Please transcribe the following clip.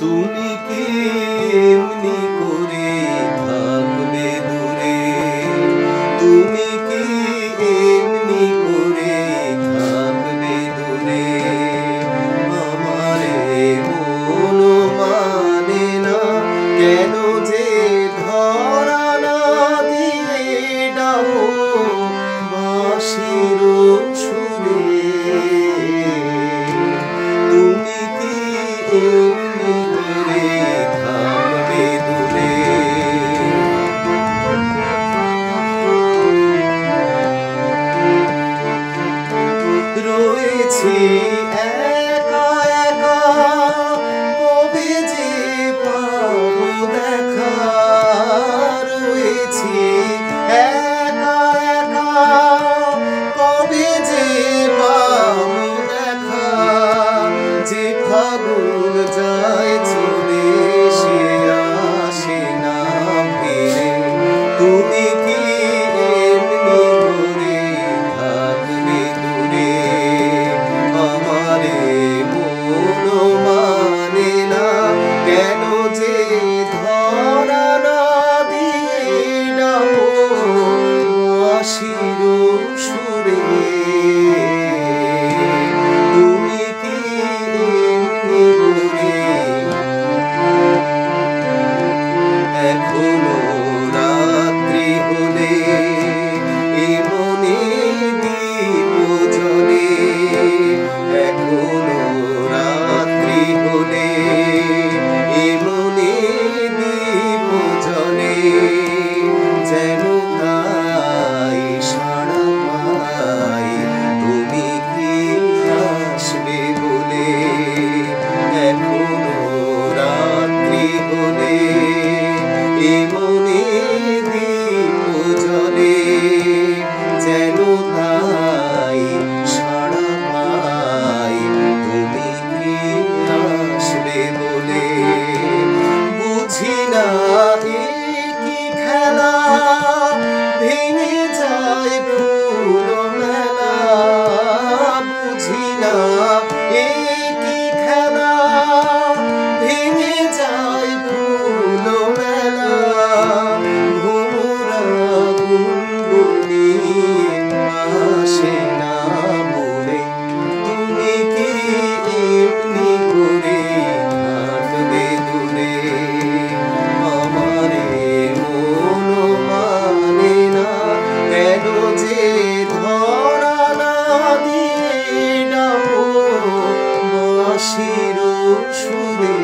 তুমি কি? এমনি করে থাকবে দূরে। তুমি কি? এমনি করে থাকবে দূরে। আমার মন মানে না, কেন যে ধরা না দিয়ে ডাবো বাসির সুরে। তুমি কি? এমনি No. হাসির সুরে